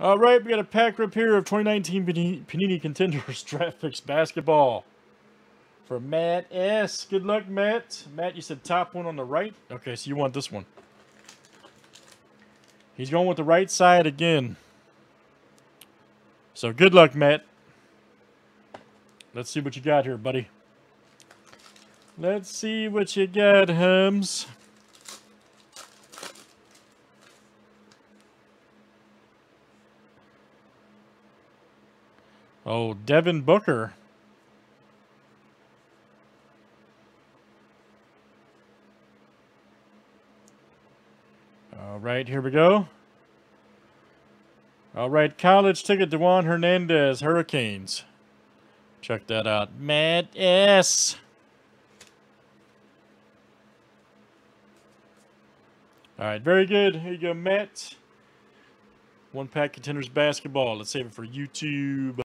All right, we got a pack rip here of 2019 Panini, Contenders Draft Picks Basketball for Matt S. Good luck, Matt. Matt, you said top one on the right? Okay, so you want this one. He's going with the right side again. So good luck, Matt. Let's see what you got here, buddy. Let's see what you got, Hums. Oh, Devin Booker. All right, here we go. All right, college ticket Dewan Hernandez, Hurricanes. Check that out. Matt S. All right, very good. Here you go, Matt. One pack contenders basketball. Let's save it for YouTube.